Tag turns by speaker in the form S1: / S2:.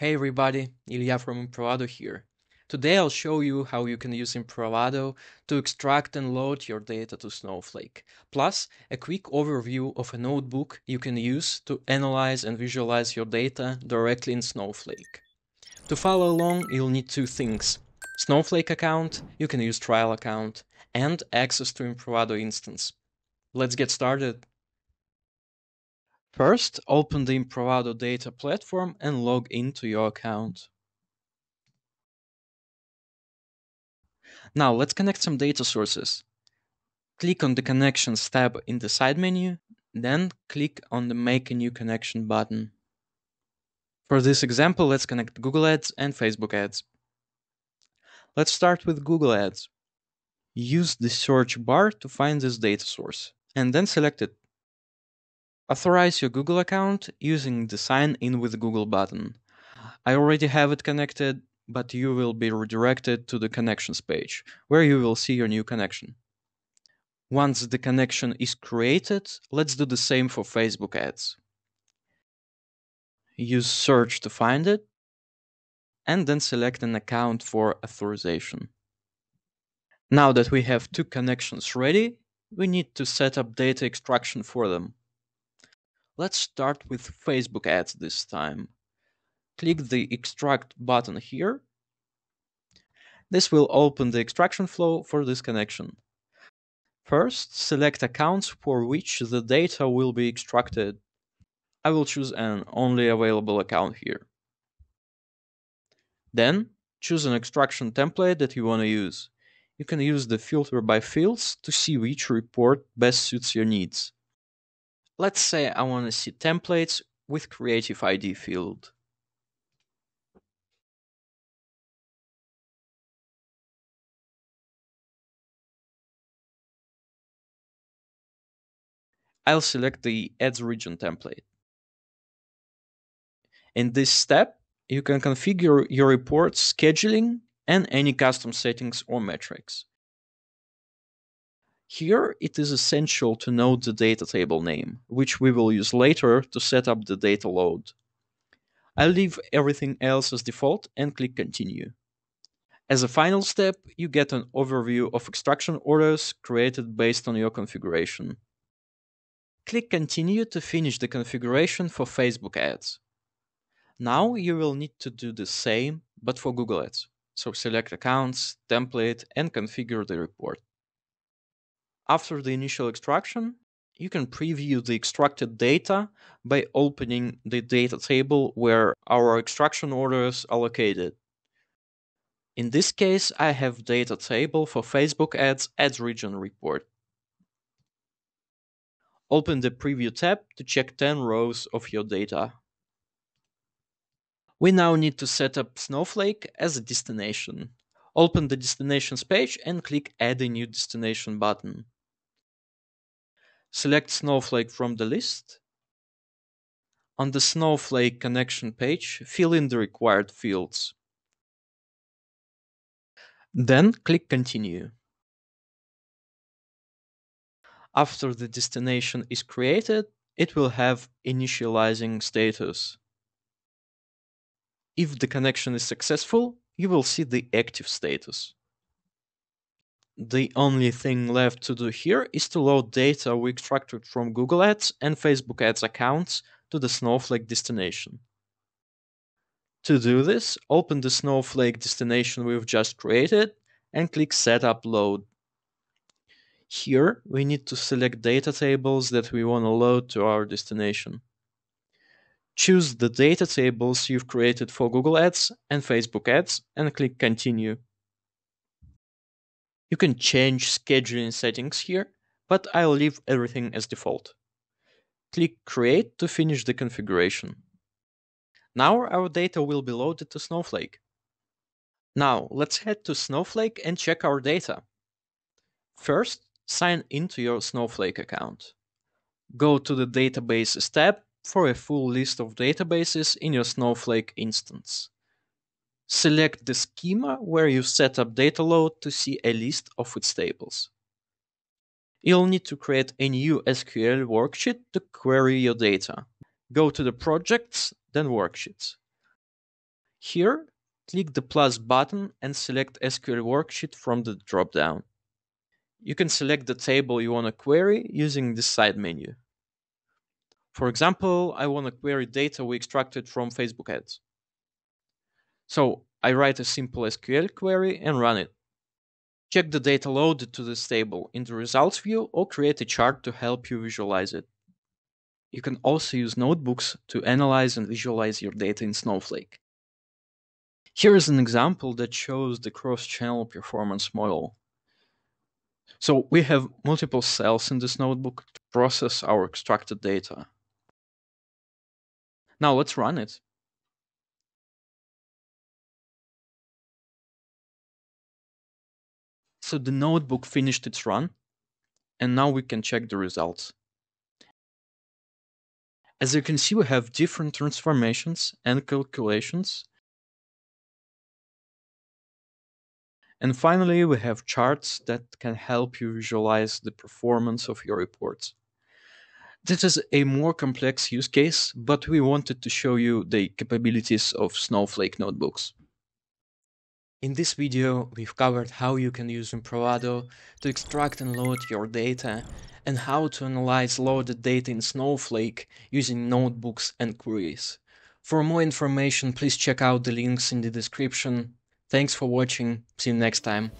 S1: Hey everybody, Ilya from Improvado here. Today I'll show you how you can use Improvado to extract and load your data to Snowflake, plus a quick overview of a notebook you can use to analyze and visualize your data directly in Snowflake. To follow along, you'll need two things. Snowflake account, you can use trial account, and access to Improvado instance. Let's get started. First, open the Improvado data platform and log into your account. Now let's connect some data sources. Click on the Connections tab in the side menu, then click on the Make a New Connection button. For this example, let's connect Google Ads and Facebook Ads. Let's start with Google Ads. Use the search bar to find this data source, and then select it. Authorize your Google account using the Sign in with Google button. I already have it connected, but you will be redirected to the Connections page, where you will see your new connection. Once the connection is created, let's do the same for Facebook ads. Use Search to find it, and then select an account for authorization. Now that we have two connections ready, we need to set up data extraction for them. Let's start with Facebook ads this time. Click the extract button here. This will open the extraction flow for this connection. First, select accounts for which the data will be extracted. I will choose an only available account here. Then, choose an extraction template that you want to use. You can use the filter by fields to see which report best suits your needs. Let's say I want to see templates with Creative ID field. I'll select the Ads region template. In this step, you can configure your report's scheduling and any custom settings or metrics. Here, it is essential to note the data table name, which we will use later to set up the data load. I'll leave everything else as default and click Continue. As a final step, you get an overview of extraction orders created based on your configuration. Click Continue to finish the configuration for Facebook ads. Now you will need to do the same, but for Google Ads. So select Accounts, Template, and configure the report. After the initial extraction, you can preview the extracted data by opening the data table where our extraction orders are located. In this case, I have data table for Facebook ads ads region report. Open the preview tab to check 10 rows of your data. We now need to set up Snowflake as a destination. Open the destinations page and click add a new destination button. Select Snowflake from the list. On the Snowflake connection page, fill in the required fields. Then click Continue. After the destination is created, it will have initializing status. If the connection is successful, you will see the active status. The only thing left to do here is to load data we extracted from Google Ads and Facebook Ads accounts to the Snowflake destination. To do this, open the Snowflake destination we've just created and click Setup Load. Here, we need to select data tables that we want to load to our destination. Choose the data tables you've created for Google Ads and Facebook Ads and click Continue. You can change scheduling settings here, but I'll leave everything as default. Click Create to finish the configuration. Now our data will be loaded to Snowflake. Now let's head to Snowflake and check our data. First, sign into your Snowflake account. Go to the Databases tab for a full list of databases in your Snowflake instance. Select the schema where you set up data load to see a list of its tables. You'll need to create a new SQL worksheet to query your data. Go to the Projects, then Worksheets. Here, click the plus button and select SQL Worksheet from the dropdown. You can select the table you want to query using this side menu. For example, I want to query data we extracted from Facebook ads. So I write a simple SQL query and run it. Check the data loaded to this table in the results view or create a chart to help you visualize it. You can also use notebooks to analyze and visualize your data in Snowflake. Here is an example that shows the cross-channel performance model. So we have multiple cells in this notebook to process our extracted data. Now let's run it. So the notebook finished its run, and now we can check the results. As you can see, we have different transformations and calculations. And finally, we have charts that can help you visualize the performance of your reports. This is a more complex use case, but we wanted to show you the capabilities of Snowflake notebooks. In this video, we've covered how you can use Improvado to extract and load your data, and how to analyze loaded data in Snowflake using notebooks and queries. For more information, please check out the links in the description. Thanks for watching, see you next time.